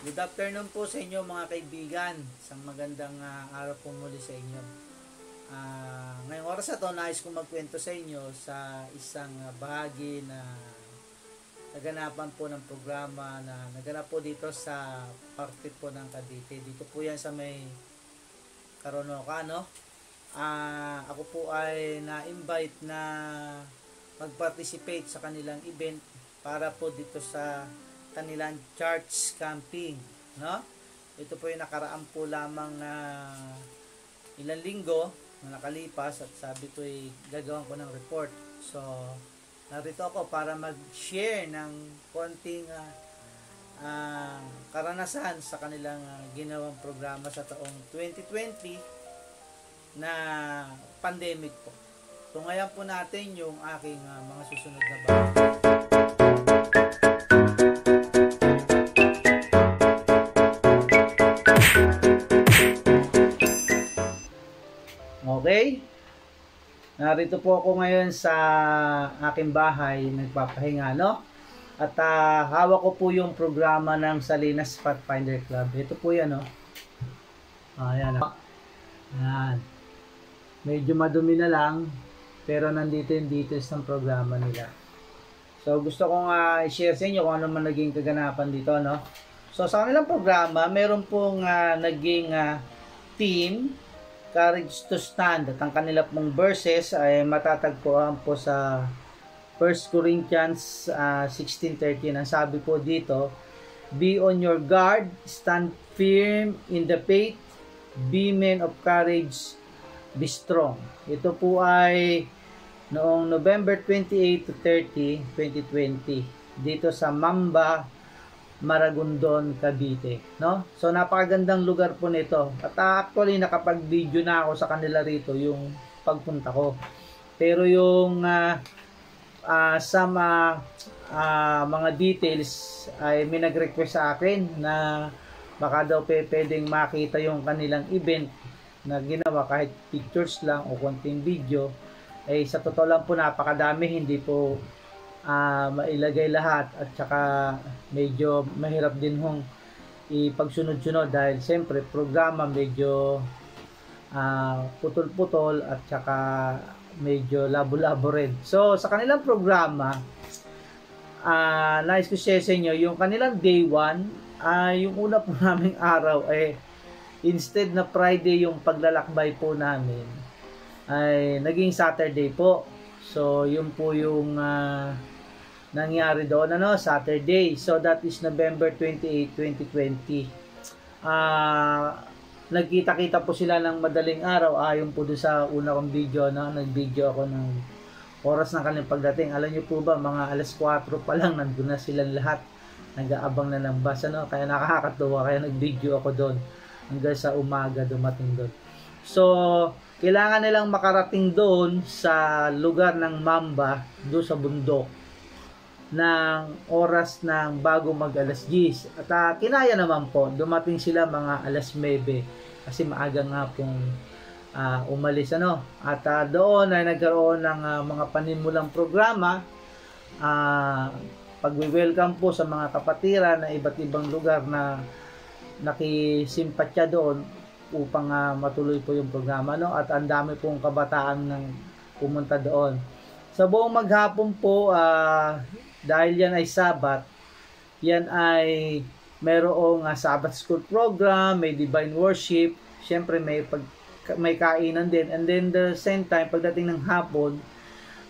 Good afternoon po sa inyo mga kaibigan. Isang magandang ah, araw po muli sa inyo. Ah, ngayong oras na to, nais kong magkwento sa inyo sa isang ah, bahagi na naganapan po ng programa na naganap po dito sa parte po ng Cavite. Dito po yan sa may Karonoka, no? Ah, ako po ay na-invite na mag-participate sa kanilang event para po dito sa kanilang church camping, no? Ito po yung nakaraan po lamang na ilang linggo na nakalipas at sabi ko ay gagawin ko ng report. So, narito ako para mag-share ng konting ah, ah, karanasan sa kanilang ah, ginawang programa sa taong 2020 na pandemic po. So, ngayon po natin yung aking ah, mga susunod na bagay. Okay? Narito po ako ngayon sa aking bahay, nagpapahinga, no? At ah, hawak ko po yung programa ng Salinas Pathfinder Club. Ito po yan, no? Ayan, oh. Ayan. Medyo madumi na lang, pero nandito yung details ng programa nila. So, gusto kong ah, i-share sa inyo kung ano man naging kaganapan dito, no? So, sa kanilang programa, meron pong ah, naging ah, team Courage to Stand. At ang kanila pong verses ay matatagpuan po sa 1 Corinthians ah, 16.13 ang sabi po dito Be on your guard, stand firm in the faith, be men of courage, be strong. Ito po ay noong November 28 to 30, 2020 dito sa Mamba, Maragondon, Cavite, no? So napakagandang lugar po nito. At actually nakapag-video na ako sa kanila rito yung pagpunta ko. Pero yung ah, ah, some ah, ah, mga details ay may nag-request sa akin na baka daw pwedeng makita yung kanilang event na ginawa kahit pictures lang o konting video eh sa totoo lang po napakadami hindi po ah, mailagay lahat at saka medyo mahirap din hong ipagsunod-sunod dahil siyempre programa medyo ah, putol-putol at saka medyo labo-labo rin. So sa kanilang programa ah nais ko share sa inyo yung kanilang day 1 ay yung una po naming araw eh instead na Friday yung paglalakbay po namin ay naging Saturday po. So yun po yung ah, nangyari doon ano Saturday. So that is November 28 2020 ah nagkita-kita po sila ng madaling araw. Ayon po doon sa una kong video no nag-video ako ng oras ng kanilang pagdating. Alam niyo po ba mga alas 4 pa lang nandun na silang lahat. Nag-aabang na ng bus ano kaya nakakatuwa kaya nag-video ako doon hanggang sa umaga dumating doon. So kailangan nilang makarating doon sa lugar ng Mamba doon sa bundok ng oras ng bago mag alas 10. At ah, kinaya naman po, dumating sila mga alas 9 kasi maaga nga pong ah, umalis ano. At ah, doon ay nagkaroon ng ah, mga panimulang programa ah, pag-welcome po sa mga kapatiran na iba't ibang lugar na nakisimpatya doon upang ah, matuloy po yung programa no at ang dami pong kabataan ng pumunta doon. Sa buong maghapon po ah, dahil yan ay Sabat, yan ay mayroong uh, Sabbath School program, may divine worship, syempre may pag may kainan din. And then the same time pagdating ng hapon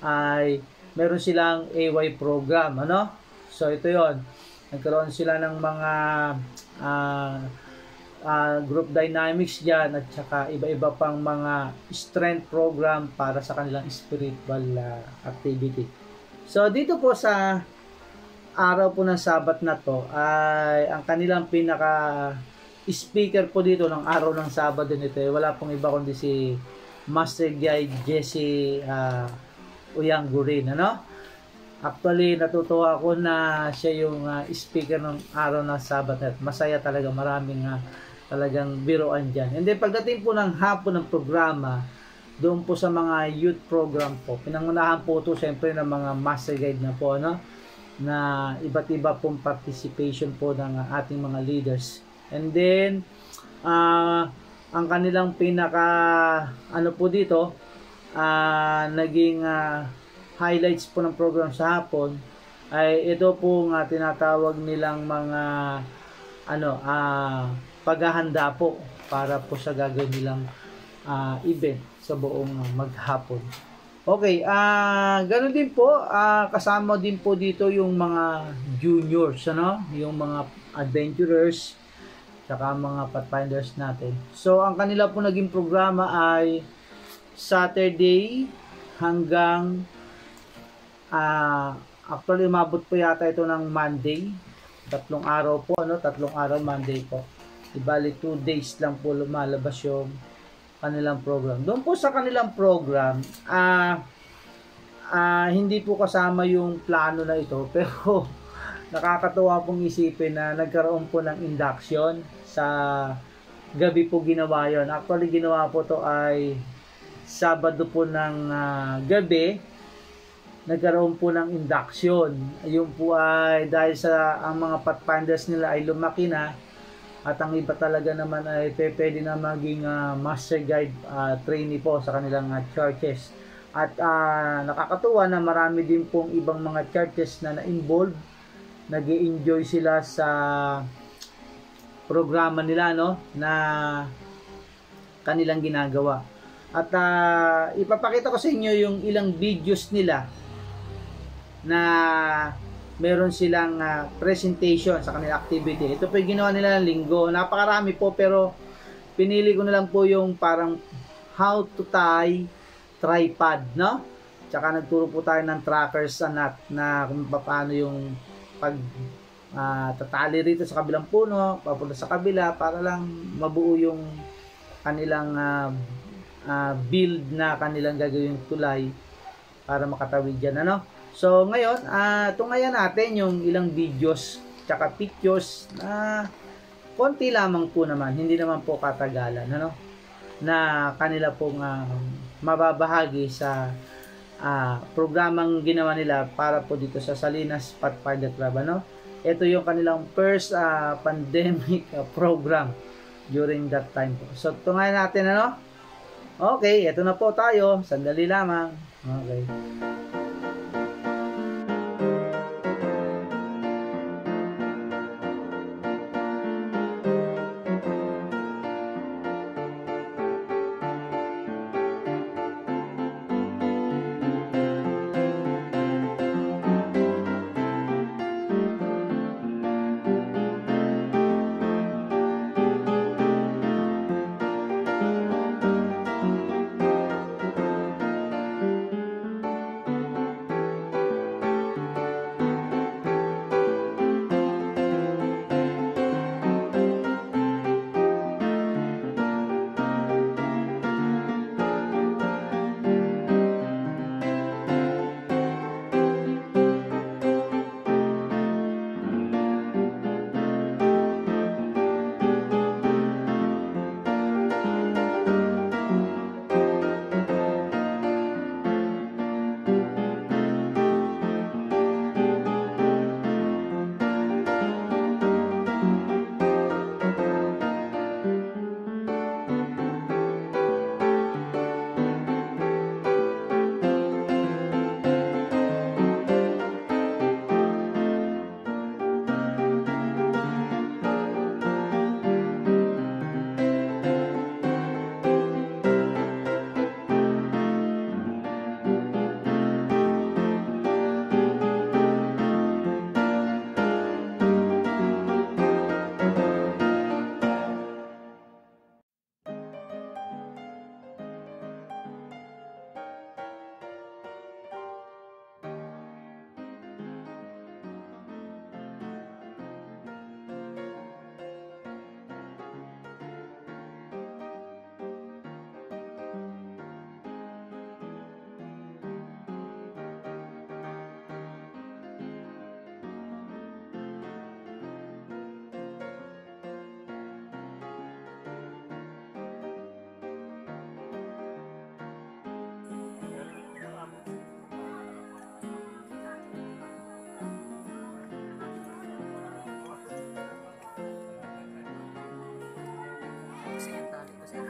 ay meron silang AY program, ano? So ito 'yon. Nagkaroon sila ng mga ah, ah, group dynamics diyan at saka iba-iba pang mga strength program para sa kanilang spiritual ah, activity. So dito po sa araw po ng Sabat na to ay ang kanilang pinaka speaker po dito ng araw ng Sabado nito eh, wala pong iba kundi si Master Guy Jesse uh, Uyanggurin ano actually natutuwa ako na siya yung ah, speaker ng araw ng Sabat at masaya talaga maraming ah, talagang biroan dyan and then pagdating po ng hapon ng programa doon po sa mga youth program po. Pinangunahan po ito siyempre ng mga master guide na po, ano? na iba't iba pong participation po ng ating mga leaders. And then, ah ang kanilang pinaka ano po dito, ah naging ah, highlights po ng program sa hapon ay ito po nga tinatawag nilang mga ano ah paghahanda po para po sa gagawin nilang ah, event sa buong maghapon. Okay, ah ganun din po, ah kasama din po dito yung mga juniors, ano? Yung mga adventurers, saka mga pathfinders natin. So, ang kanila po naging programa ay Saturday hanggang ah actually umabot po yata ito ng Monday. Tatlong araw po, ano? Tatlong araw Monday po. Ibali two days lang po lumalabas yung kanilang program. Doon po sa kanilang program, ah ah, hindi po kasama yung plano na ito, pero nakakatuwa pong isipin na nagkaroon po ng induction sa gabi po ginawa yon. Actually, ginawa po to ay Sabado po ng ah, gabi, nagkaroon po ng induction. Yung po ay dahil sa ang mga pathfinders nila ay lumaki na at ang iba talaga naman ay pwede na maging ah, master guide ah, trainee po sa kanilang ah, churches. At ah, nakakatuwa na marami din pong ibang mga churches na na-involve. nag enjoy sila sa programa nila no na kanilang ginagawa. At ah, ipapakita ko sa inyo yung ilang videos nila na meron silang ah, presentation sa kanilang activity. Ito po yung ginawa nila ng linggo. Napakarami po pero pinili ko na lang po yung parang how to tie tripod, no? Tsaka nagturo po tayo ng trackers sa nut na kung paano yung pag ah, tatali rito sa kabilang puno, papunta sa kabila para lang mabuo yung kanilang ah, ah, build na kanilang gagawing tulay para makatawid dyan, ano? So, ngayon, ah tungayan natin yung ilang videos tsaka pictures na konti lamang po naman, hindi naman po katagalan, ano? Na kanila pong ah, mababahagi sa ah, programang ginawa nila para po dito sa Salinas Pathfinder Club, ano? Ito yung kanilang first ah, pandemic ah, program during that time po. So, tungayan natin, ano? Okay, ito na po tayo. Sandali lamang. Okay. saya entah pusing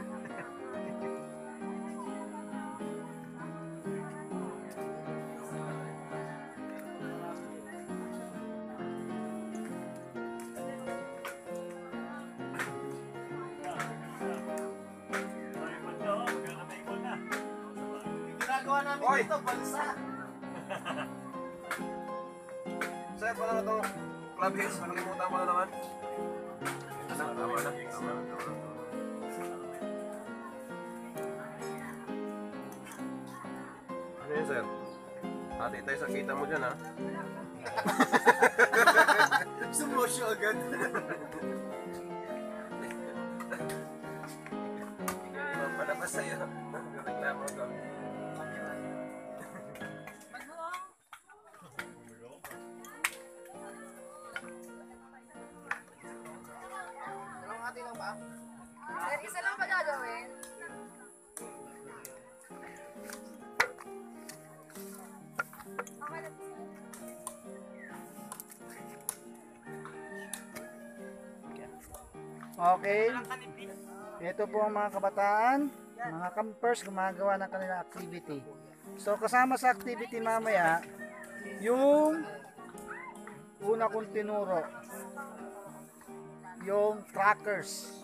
Saya namin Oy. dito, bansa. Sir, pala na. Tayo sa kita mo dyan, ha? Sumosyo agad. Palabas sa'yo. Reklamo ko. Sir, isa lang ba Okay. Ito po ang mga kabataan, mga campers gumagawa ng kanilang activity. So kasama sa activity mamaya, yung una kong tinuro, yung trackers.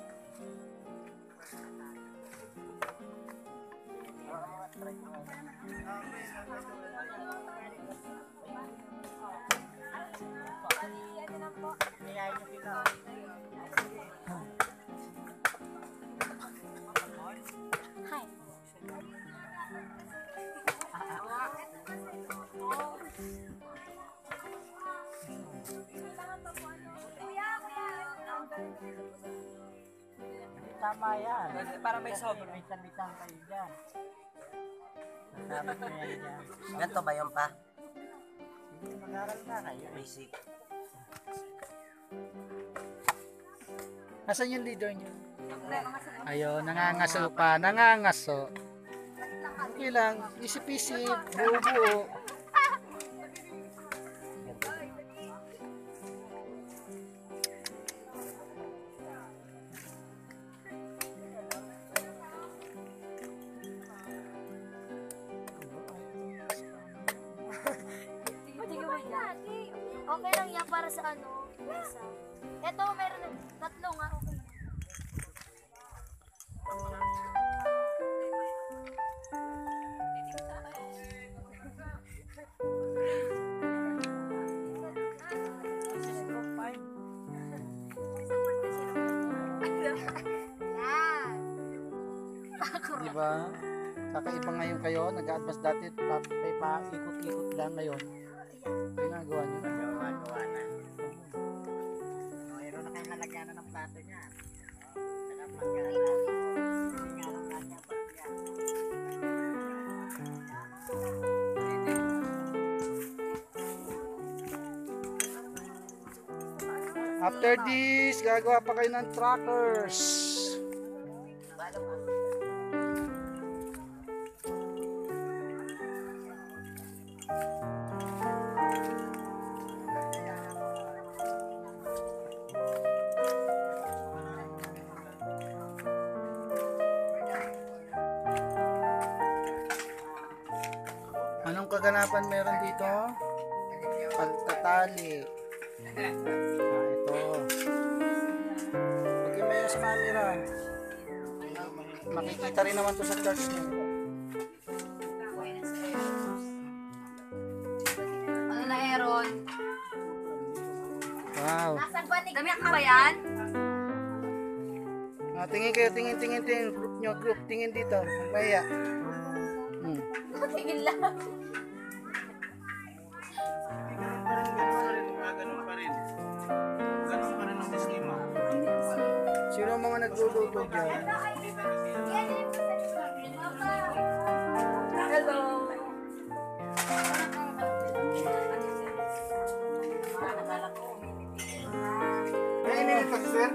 Tama yan. Para may sobra. May bitang kayo dyan. Kasama nyo yan. Ganito ba yun pa? Sige, mag-aral na kayo. Basic. Nasaan yung leader nyo? Ayun, nangangaso pa. Nangangaso. Okay lang. Isip-isip. Buo-buo. Okay lang yan para sa ano, isa. Ito, meron na tatlo nga. Okay. Di ba? Kakaiba ngayon kayo. Nag-advance dati. Pa ikot-ikot lang ngayon. After this, gagawa pa kayo ng trackers. Anong kaganapan meron dito? Pagtatali. Ah, ito. Pag meron sa camera, makikita rin naman to sa church niyo. Ano na, Aaron? Wow. Nasaan ba ni... Dami ka ba yan? Ah, tingin kayo, tingin, tingin, tingin. Group nyo, group. Tingin dito. Maya. Hmm. Tingin lang. Sino ang mga nagluluto dyan? Hello. Ay, ini ito, sir.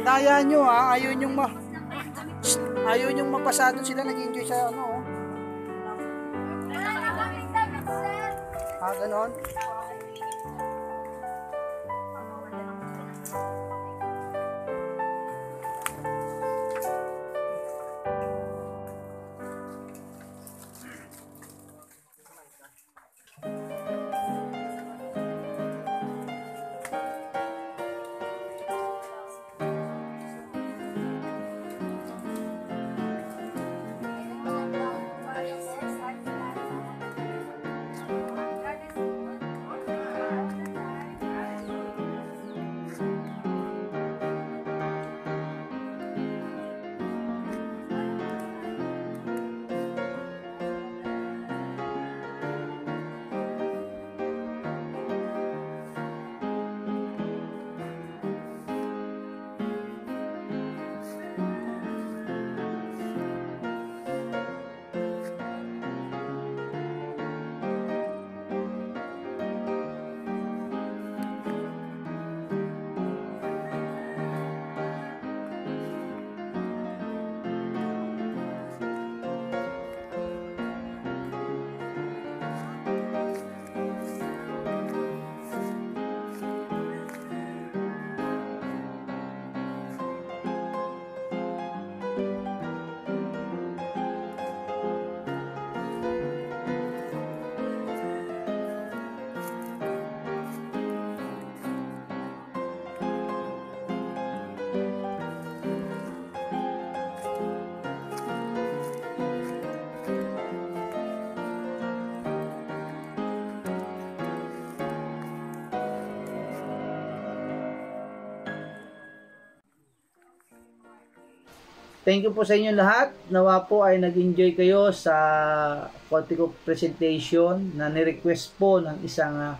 Daya nyo ha, ayaw nyong ma... Ayaw nyong mapasado sila, nag-enjoy sa ano oh. Ah, ganon? Thank you po sa inyo lahat. Nawa po ay nag-enjoy kayo sa konti ko presentation na ni-request po ng isang ah,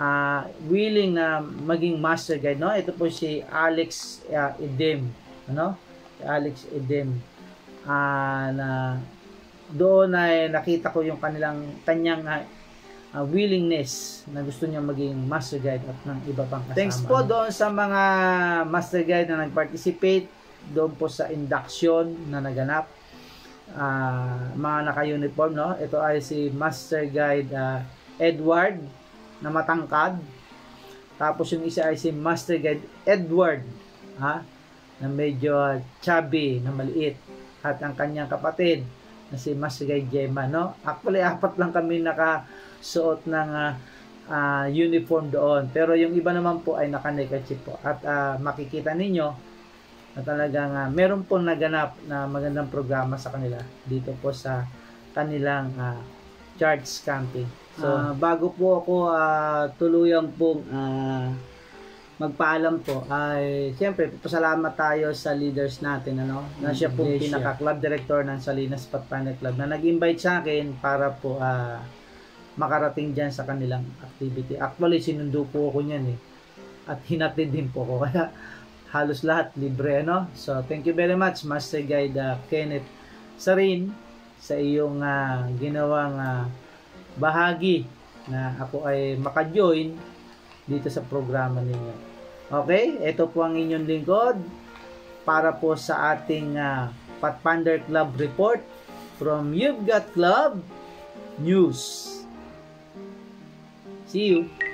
ah, willing na maging master guide. No? Ito po si Alex ah, Edem. Ano? Si Alex Edem. Ah, na doon ay nakita ko yung kanilang kanyang ah, willingness na gusto niya maging master guide at ng iba pang kasama. Thanks po doon sa mga master guide na nag-participate doon po sa induction na naganap. Ah, mga naka-uniform, no? Ito ay si Master Guide ah, Edward na matangkad. Tapos yung isa ay si Master Guide Edward, ha? Na medyo chubby, na maliit. At ang kanyang kapatid na si Master Guide Gemma, no? Actually, apat lang kami nakasuot ng ah, ah, uniform doon. Pero yung iba naman po ay naka-neckerchief po. At ah, makikita ninyo na talagang ah, meron po naganap na magandang programa sa kanila dito po sa kanilang ah, charge camping. So, ah, bago po ako ah, tuluyang pong ah, magpaalam po ay siyempre pasalamat tayo sa leaders natin ano na siya pong Iglesia. pinaka club director ng Salinas Pathfinder Club na nag-invite sa akin para po ah, makarating diyan sa kanilang activity. Actually sinundo po ako niyan eh at hinatid din po ako kaya halos lahat libre ano. So thank you very much Master Guide ah, Kenneth Sarin sa iyong ah, ginawang ah, bahagi na ako ay maka-join dito sa programa ninyo. Okay, ito po ang inyong lingkod para po sa ating ah, Pathfinder Club report from You've Got Club News. See you.